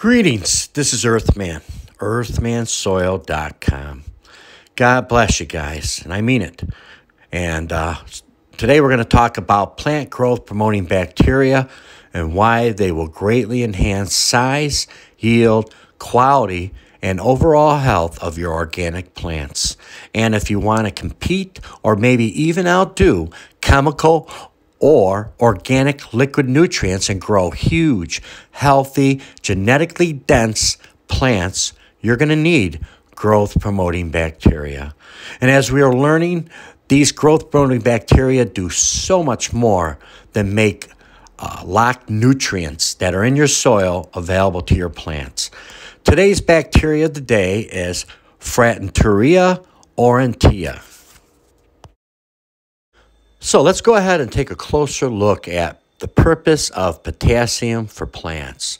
Greetings. This is Earthman, earthmansoil.com. God bless you guys, and I mean it. And uh, today we're going to talk about plant growth promoting bacteria and why they will greatly enhance size, yield, quality, and overall health of your organic plants. And if you want to compete or maybe even outdo chemical or organic liquid nutrients and grow huge, healthy, genetically dense plants, you're going to need growth promoting bacteria. And as we are learning, these growth promoting bacteria do so much more than make uh, locked nutrients that are in your soil available to your plants. Today's bacteria of the day is Frateuria aurantia. So let's go ahead and take a closer look at the purpose of potassium for plants.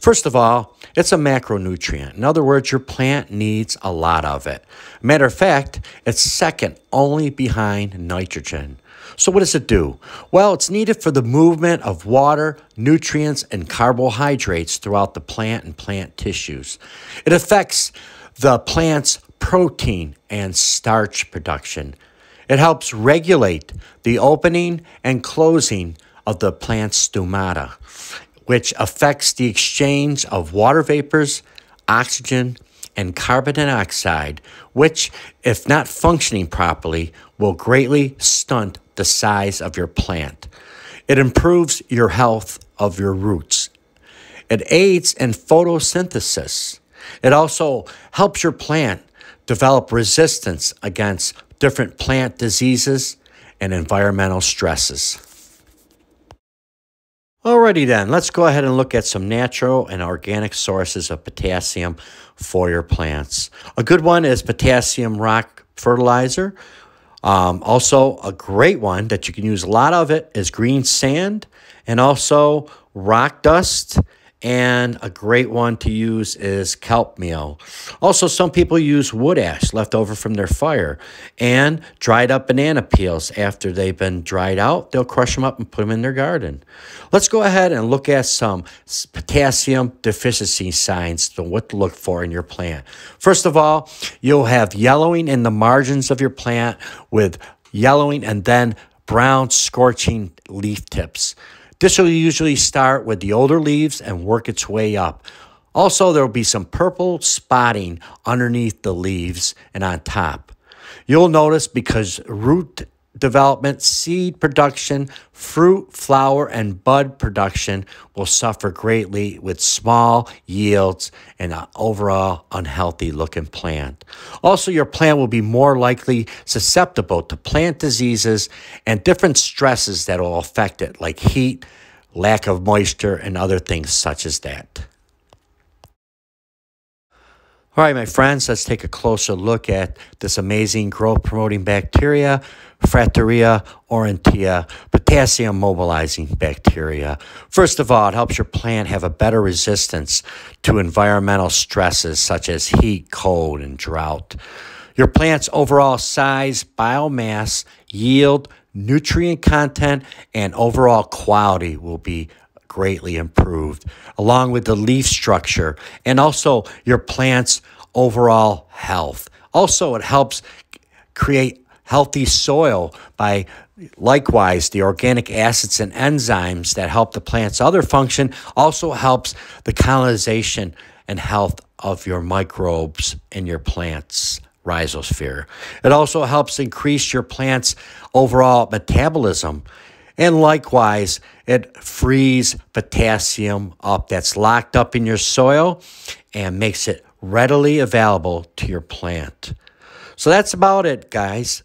First of all, it's a macronutrient. In other words, your plant needs a lot of it. Matter of fact, it's second only behind nitrogen. So, what does it do? Well, it's needed for the movement of water, nutrients, and carbohydrates throughout the plant and plant tissues. It affects the plant's protein and starch production. It helps regulate the opening and closing of the plant's stomata, which affects the exchange of water vapors, oxygen, and carbon dioxide, which, if not functioning properly, will greatly stunt the size of your plant. It improves your health of your roots. It aids in photosynthesis. It also helps your plant develop resistance against different plant diseases, and environmental stresses. Alrighty then, let's go ahead and look at some natural and organic sources of potassium for your plants. A good one is potassium rock fertilizer. Um, also, a great one that you can use a lot of it is green sand and also rock dust and a great one to use is kelp meal. Also, some people use wood ash left over from their fire and dried up banana peels. After they've been dried out, they'll crush them up and put them in their garden. Let's go ahead and look at some potassium deficiency signs to what to look for in your plant. First of all, you'll have yellowing in the margins of your plant with yellowing and then brown scorching leaf tips. This will usually start with the older leaves and work its way up. Also, there will be some purple spotting underneath the leaves and on top. You'll notice because root development, seed production, fruit, flower, and bud production will suffer greatly with small yields and an overall unhealthy looking plant. Also, your plant will be more likely susceptible to plant diseases and different stresses that will affect it, like heat, lack of moisture, and other things such as that. All right, my friends, let's take a closer look at this amazing growth promoting bacteria, Frateuria aurantia, potassium mobilizing bacteria. First of all, it helps your plant have a better resistance to environmental stresses such as heat, cold, and drought. Your plant's overall size, biomass, yield, nutrient content, and overall quality will be greatly improved, along with the leaf structure and also your plant's overall health. Also, it helps create healthy soil by likewise the organic acids and enzymes that help the plant's other function also helps the colonization and health of your microbes in your plants rhizosphere. It also helps increase your plant's overall metabolism and likewise, it frees potassium up that's locked up in your soil and makes it readily available to your plant. So that's about it, guys.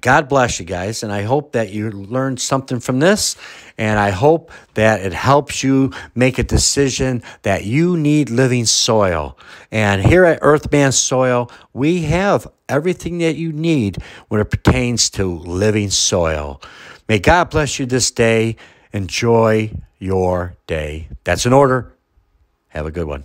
God bless you guys. And I hope that you learned something from this. And I hope that it helps you make a decision that you need living soil. And here at Earthman Soil, we have everything that you need when it pertains to living soil. May God bless you this day. Enjoy your day. That's an order. Have a good one.